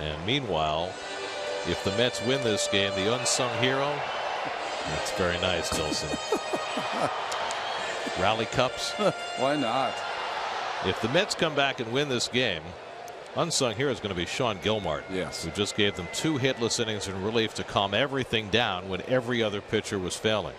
And meanwhile, if the Mets win this game, the unsung hero. That's very nice, Dilson. Rally cups. Why not? If the Mets come back and win this game, unsung hero is going to be Sean Gilmartin. Yes. Who just gave them two hitless innings in relief to calm everything down when every other pitcher was failing.